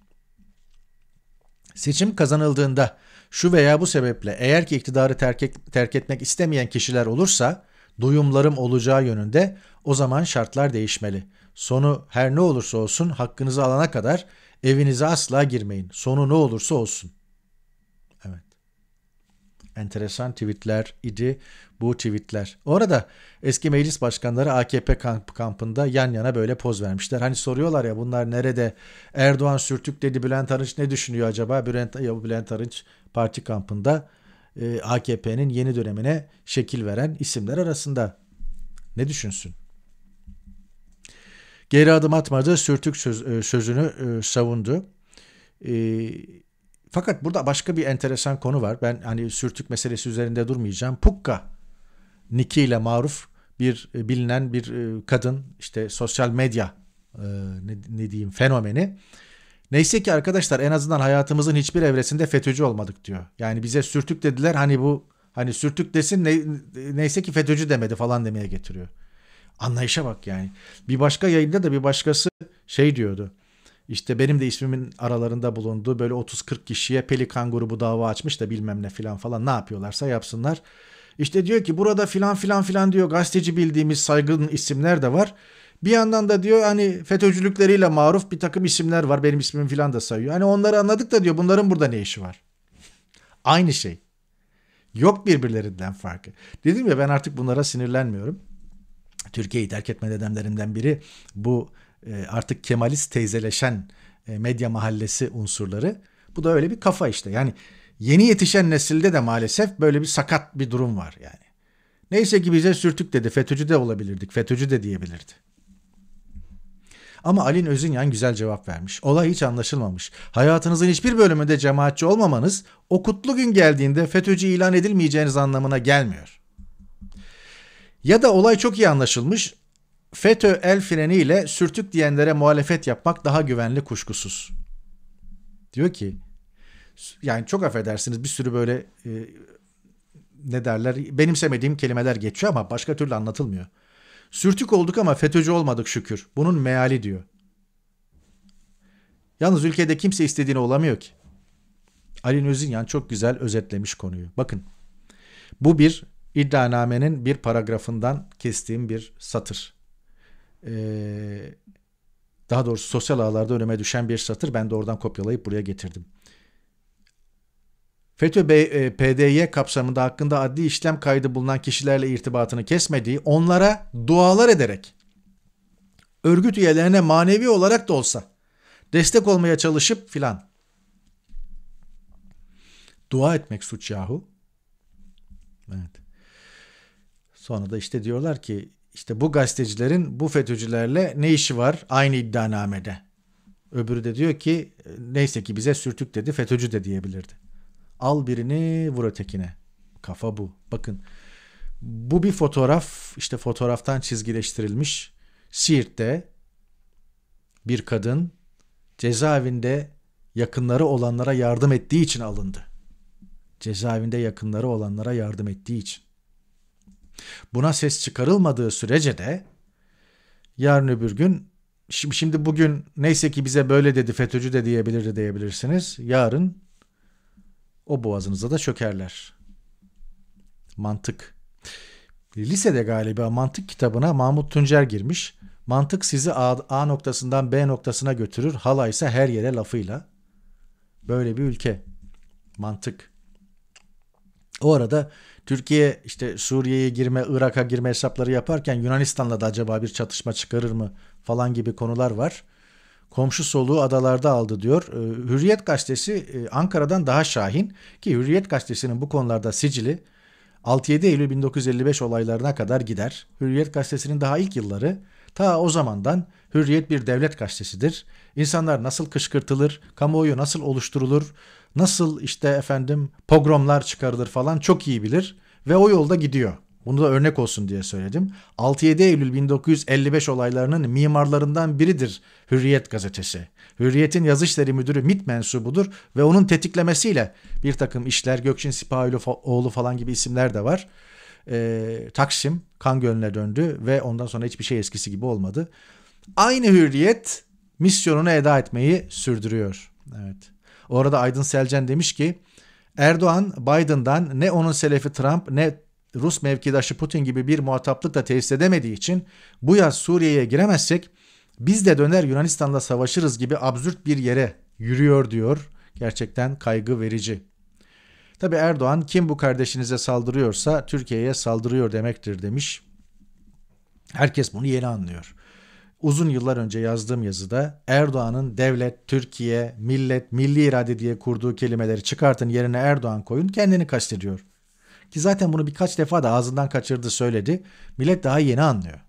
Seçim kazanıldığında şu veya bu sebeple eğer ki iktidarı terk, terk etmek istemeyen kişiler olursa duyumlarım olacağı yönünde o zaman şartlar değişmeli. Sonu her ne olursa olsun hakkınızı alana kadar evinize asla girmeyin. Sonu ne olursa olsun. Evet. Enteresan tweetler idi bu tweetler. Orada eski meclis başkanları AKP kamp kampında yan yana böyle poz vermişler. Hani soruyorlar ya bunlar nerede? Erdoğan sürtük dedi Bülent Arınç ne düşünüyor acaba? Bülent, ya Bülent Arınç parti kampında e, AKP'nin yeni dönemine şekil veren isimler arasında. Ne düşünsün? Geri adım atmadı, sürtük söz, e, sözünü e, savundu. Fakat burada başka bir enteresan konu var. Ben hani sürtük meselesi üzerinde durmayacağım. Pukka Niki ile maruf bir bilinen bir kadın işte sosyal medya ne, ne diyeyim fenomeni. Neyse ki arkadaşlar en azından hayatımızın hiçbir evresinde FETÖ'cü olmadık diyor. Yani bize sürtük dediler hani bu hani sürtük desin ne, neyse ki FETÖ'cü demedi falan demeye getiriyor. Anlayışa bak yani. Bir başka yayında da bir başkası şey diyordu. İşte benim de ismimin aralarında bulunduğu böyle 30-40 kişiye Pelikan grubu dava açmış da bilmem ne filan falan ne yapıyorlarsa yapsınlar. İşte diyor ki burada filan filan filan diyor gazeteci bildiğimiz saygın isimler de var. Bir yandan da diyor hani FETÖ'cülükleriyle maruf bir takım isimler var. Benim ismim filan da sayıyor. Hani onları anladık da diyor bunların burada ne işi var? Aynı şey. Yok birbirlerinden farkı. Dedim ya ben artık bunlara sinirlenmiyorum. Türkiye'yi terk etme dedemlerimden biri bu e, artık Kemalist teyzeleşen e, medya mahallesi unsurları. Bu da öyle bir kafa işte. Yani yeni yetişen nesilde de maalesef böyle bir sakat bir durum var yani. Neyse ki bize sürtük dedi. FETÖ'cü de olabilirdik. FETÖ'cü de diyebilirdi. Ama Alin Özünyan güzel cevap vermiş. Olay hiç anlaşılmamış. Hayatınızın hiçbir bölümünde cemaatçi olmamanız o kutlu gün geldiğinde FETÖ'cü ilan edilmeyeceğiniz anlamına gelmiyor. Ya da olay çok iyi anlaşılmış. FETÖ el freniyle sürtük diyenlere muhalefet yapmak daha güvenli kuşkusuz. Diyor ki yani çok affedersiniz bir sürü böyle e, ne derler benimsemediğim kelimeler geçiyor ama başka türlü anlatılmıyor. Sürtük olduk ama FETÖ'cü olmadık şükür. Bunun meali diyor. Yalnız ülkede kimse istediğini olamıyor ki. Ali Özünyan çok güzel özetlemiş konuyu. Bakın bu bir iddianamenin bir paragrafından kestiğim bir satır. Ee, daha doğrusu sosyal ağlarda önüme düşen bir satır. Ben de oradan kopyalayıp buraya getirdim. FETÖ e, PDY kapsamında hakkında adli işlem kaydı bulunan kişilerle irtibatını kesmediği, onlara dualar ederek örgüt üyelerine manevi olarak da olsa destek olmaya çalışıp filan. Dua etmek suç yahu. Evet. Sonra da işte diyorlar ki işte bu gazetecilerin bu FETÖ'cülerle ne işi var aynı iddianamede. Öbürü de diyor ki neyse ki bize sürtük dedi FETÖ'cü de diyebilirdi. Al birini vur ötekine. Kafa bu. Bakın bu bir fotoğraf işte fotoğraftan çizgileştirilmiş. Siirt'te bir kadın cezaevinde yakınları olanlara yardım ettiği için alındı. Cezaevinde yakınları olanlara yardım ettiği için. Buna ses çıkarılmadığı sürece de yarın öbür gün şimdi bugün neyse ki bize böyle dedi FETÖ'cü de diyebilirdi diyebilirsiniz. Yarın o boğazınıza da çökerler. Mantık. Lisede galiba mantık kitabına Mahmut Tuncer girmiş. Mantık sizi A, A noktasından B noktasına götürür. Hala ise her yere lafıyla. Böyle bir ülke. Mantık. O arada Türkiye işte Suriye'ye girme, Irak'a girme hesapları yaparken Yunanistan'la da acaba bir çatışma çıkarır mı falan gibi konular var komşu soluğu adalarda aldı diyor. Ee, Hürriyet gazetesi e, Ankara'dan daha şahin ki Hürriyet gazetesinin bu konularda sicili 6-7 Eylül 1955 olaylarına kadar gider. Hürriyet gazetesinin daha ilk yılları ta o zamandan Hürriyet bir devlet gazetesidir. İnsanlar nasıl kışkırtılır, kamuoyu nasıl oluşturulur, nasıl işte efendim pogromlar çıkarılır falan çok iyi bilir ve o yolda gidiyor. Bunu da örnek olsun diye söyledim. 6-7 Eylül 1955 olaylarının mimarlarından biridir Hürriyet gazetesi. Hürriyet'in yazışları müdürü MİT mensubudur ve onun tetiklemesiyle bir takım işler Gökçin Sipahoğlu falan gibi isimler de var. Ee, Taksim kan gölüne döndü ve ondan sonra hiçbir şey eskisi gibi olmadı. Aynı Hürriyet misyonunu eda etmeyi sürdürüyor. Evet. Orada Aydın Selcan demiş ki Erdoğan Biden'dan ne onun selefi Trump ne Rus mevkidaşı Putin gibi bir muhataplıkla tesis edemediği için bu yaz Suriye'ye giremezsek biz de döner Yunanistan'la savaşırız gibi absürt bir yere yürüyor diyor. Gerçekten kaygı verici. Tabi Erdoğan kim bu kardeşinize saldırıyorsa Türkiye'ye saldırıyor demektir demiş. Herkes bunu yeni anlıyor. Uzun yıllar önce yazdığım yazıda Erdoğan'ın devlet, Türkiye, millet, milli irade diye kurduğu kelimeleri çıkartın yerine Erdoğan koyun kendini kastediyor. Ki zaten bunu birkaç defa da ağzından kaçırdı söyledi. Millet daha yeni anlıyor.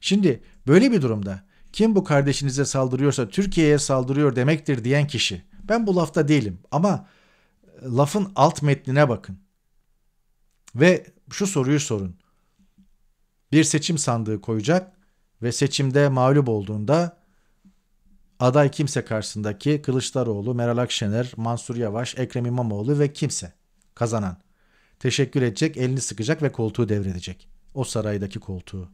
Şimdi böyle bir durumda kim bu kardeşinize saldırıyorsa Türkiye'ye saldırıyor demektir diyen kişi. Ben bu lafta değilim ama e, lafın alt metnine bakın. Ve şu soruyu sorun. Bir seçim sandığı koyacak ve seçimde mağlup olduğunda aday kimse karşısındaki Kılıçdaroğlu, Meral Akşener, Mansur Yavaş, Ekrem İmamoğlu ve kimse kazanan. Teşekkür edecek, elini sıkacak ve koltuğu devredecek. O saraydaki koltuğu.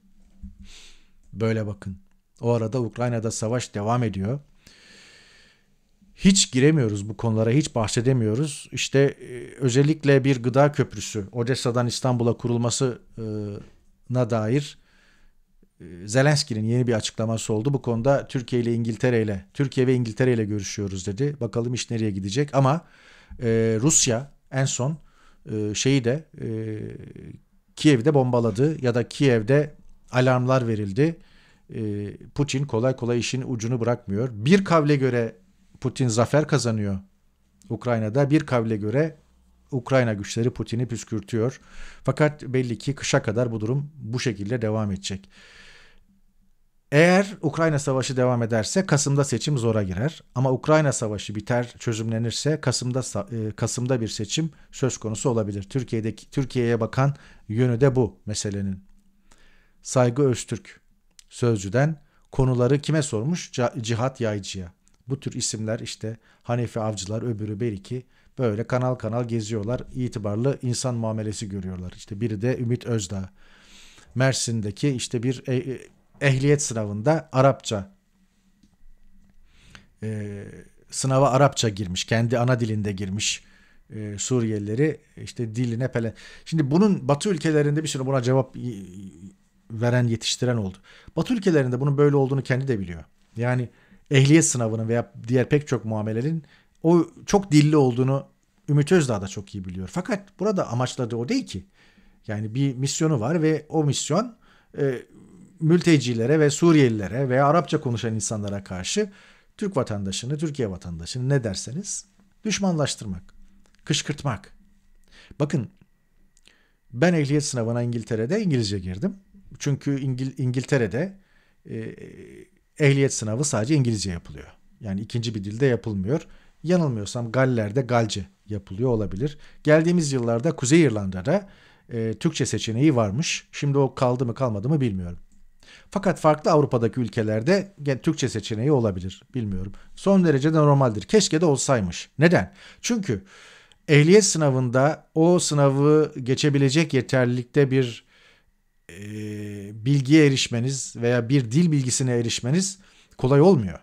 Böyle bakın. O arada Ukrayna'da savaş devam ediyor. hiç giremiyoruz bu konulara, hiç bahsedemiyoruz. İşte e, özellikle bir gıda köprüsü Odessa'dan İstanbul'a kurulmasına dair e, Zelenski'nin yeni bir açıklaması oldu. Bu konuda Türkiye ile İngiltere ile, Türkiye ve İngiltere ile görüşüyoruz dedi. Bakalım iş nereye gidecek ama e, Rusya en son e, şeyi de e, Kiev'de bombaladı ya da Kiev'de alarmlar verildi. E, Putin kolay kolay işin ucunu bırakmıyor. Bir kavle göre Putin zafer kazanıyor Ukrayna'da. Bir kavle göre Ukrayna güçleri Putin'i püskürtüyor. Fakat belli ki kışa kadar bu durum bu şekilde devam edecek. Eğer Ukrayna Savaşı devam ederse Kasım'da seçim zora girer. Ama Ukrayna Savaşı biter, çözümlenirse Kasım'da e, Kasım'da bir seçim söz konusu olabilir. Türkiye'deki Türkiye'ye bakan yönü de bu meselenin. Saygı Öztürk sözcüden konuları kime sormuş? Cihat Yaycı'ya. Bu tür isimler işte Hanefi Avcılar, öbürü Beriki böyle kanal kanal geziyorlar. İtibarlı insan muamelesi görüyorlar. İşte biri de Ümit Özdağ. Mersin'deki işte bir e, e, ehliyet sınavında Arapça e, sınava Arapça girmiş. Kendi ana dilinde girmiş. E, Suriyelileri işte diline pele. Şimdi bunun Batı ülkelerinde bir sürü buna cevap veren yetiştiren oldu. Batı ülkelerinde bunun böyle olduğunu kendi de biliyor. Yani ehliyet sınavının veya diğer pek çok muamelerin o çok dilli olduğunu Ümit Özdağ da çok iyi biliyor. Fakat burada amaçladığı o değil ki. Yani bir misyonu var ve o misyon e, mültecilere ve Suriyelilere veya Arapça konuşan insanlara karşı Türk vatandaşını, Türkiye vatandaşını ne derseniz düşmanlaştırmak, kışkırtmak. Bakın ben ehliyet sınavına İngiltere'de İngilizce girdim. Çünkü İngil İngiltere'de e, ehliyet sınavı sadece İngilizce yapılıyor. Yani ikinci bir dilde yapılmıyor. Yanılmıyorsam Galler'de Galce yapılıyor olabilir. Geldiğimiz yıllarda Kuzey İrlanda'da e, Türkçe seçeneği varmış. Şimdi o kaldı mı kalmadı mı bilmiyorum. Fakat farklı Avrupa'daki ülkelerde Türkçe seçeneği olabilir. Bilmiyorum. Son derece de normaldir. Keşke de olsaymış. Neden? Çünkü ehliyet sınavında o sınavı geçebilecek yeterlilikte bir e, bilgiye erişmeniz veya bir dil bilgisine erişmeniz kolay olmuyor.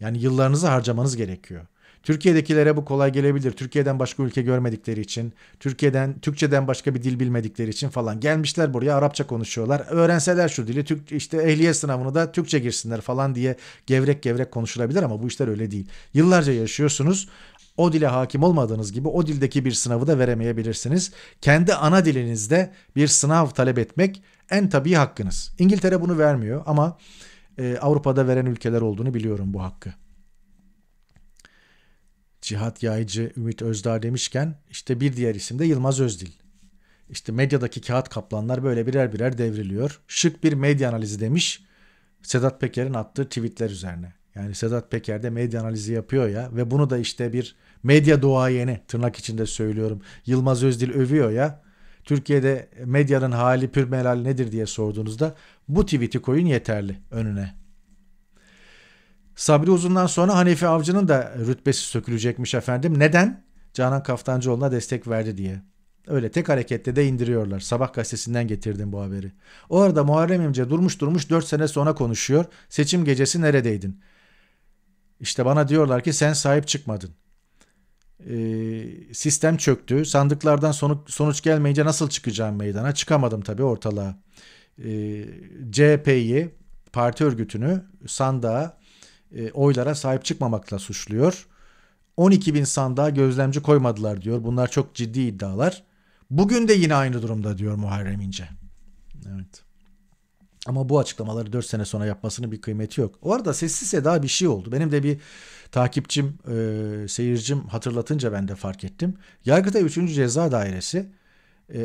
Yani yıllarınızı harcamanız gerekiyor. Türkiye'dekilere bu kolay gelebilir. Türkiye'den başka ülke görmedikleri için, Türkiye'den Türkçeden başka bir dil bilmedikleri için falan gelmişler buraya Arapça konuşuyorlar. Öğrenseler şu dili, Türk işte ehliyet sınavını da Türkçe girsinler falan diye gevrek gevrek konuşulabilir ama bu işler öyle değil. Yıllarca yaşıyorsunuz. O dile hakim olmadığınız gibi o dildeki bir sınavı da veremeyebilirsiniz. Kendi ana dilinizde bir sınav talep etmek en tabii hakkınız. İngiltere bunu vermiyor ama e, Avrupa'da veren ülkeler olduğunu biliyorum bu hakkı. Cihat Yaycı, Ümit Özdağ demişken işte bir diğer isim de Yılmaz Özdil. İşte medyadaki kağıt kaplanlar böyle birer birer devriliyor. Şık bir medya analizi demiş Sedat Peker'in attığı tweetler üzerine. Yani Sedat Peker de medya analizi yapıyor ya ve bunu da işte bir medya duayeni tırnak içinde söylüyorum. Yılmaz Özdil övüyor ya. Türkiye'de medyanın hali pür melal nedir diye sorduğunuzda bu tweet'i koyun yeterli önüne. Sabri Uzun'dan sonra Hanefi Avcı'nın da rütbesi sökülecekmiş efendim. Neden? Canan Kaftancıoğlu'na destek verdi diye. Öyle tek harekette de indiriyorlar. Sabah gazetesinden getirdim bu haberi. O arada Muharrem İnce durmuş durmuş 4 sene sonra konuşuyor. Seçim gecesi neredeydin? İşte bana diyorlar ki sen sahip çıkmadın. Ee, sistem çöktü. Sandıklardan sonuç, sonuç gelmeyince nasıl çıkacağım meydana? Çıkamadım tabii ortalığa. Ee, CHP'yi, parti örgütünü sandığa e, oylara sahip çıkmamakla suçluyor. 12 bin sandığa gözlemci koymadılar diyor. Bunlar çok ciddi iddialar. Bugün de yine aynı durumda diyor Muharrem İnce. Evet. Ama bu açıklamaları 4 sene sonra yapmasının bir kıymeti yok. O arada sessiz seda bir şey oldu. Benim de bir takipçim, e, seyircim hatırlatınca ben de fark ettim. Yargıtay 3. Ceza Dairesi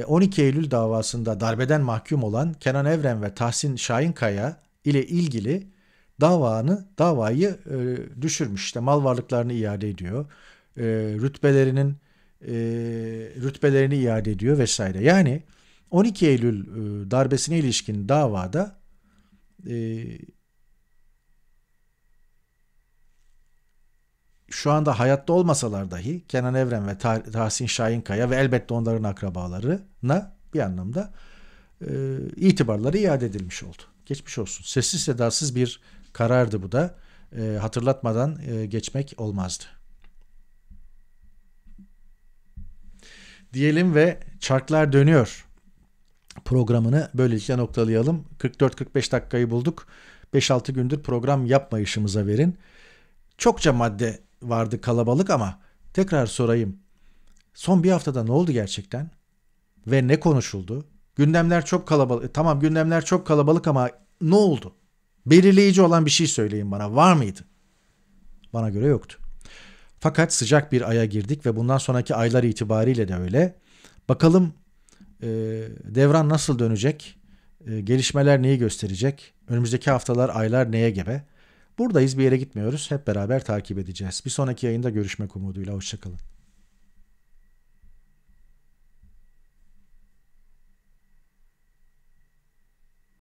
12 e, Eylül davasında darbeden mahkum olan Kenan Evren ve Tahsin Şahinkaya ile ilgili davanı davayı e, düşürmüş. İşte mal varlıklarını iade ediyor. E, rütbelerinin e, rütbelerini iade ediyor vesaire. Yani 12 Eylül e, darbesine ilişkin davada e, şu anda hayatta olmasalar dahi Kenan Evren ve Tahsin Şahinkaya ve elbette onların akrabalarına bir anlamda e, itibarları iade edilmiş oldu. Geçmiş olsun. Sessiz sedasız bir Karardı bu da. E, hatırlatmadan e, geçmek olmazdı. Diyelim ve çarklar dönüyor programını böylelikle noktalayalım. 44-45 dakikayı bulduk. 5-6 gündür program yapmayışımıza verin. Çokça madde vardı kalabalık ama tekrar sorayım. Son bir haftada ne oldu gerçekten? Ve ne konuşuldu? Gündemler çok kalabalık. E, tamam gündemler çok kalabalık ama ne oldu? Belirleyici olan bir şey söyleyin bana. Var mıydı? Bana göre yoktu. Fakat sıcak bir aya girdik ve bundan sonraki aylar itibariyle de öyle. Bakalım e, devran nasıl dönecek? E, gelişmeler neyi gösterecek? Önümüzdeki haftalar, aylar neye gebe? Buradayız bir yere gitmiyoruz. Hep beraber takip edeceğiz. Bir sonraki yayında görüşmek umuduyla. Hoşçakalın.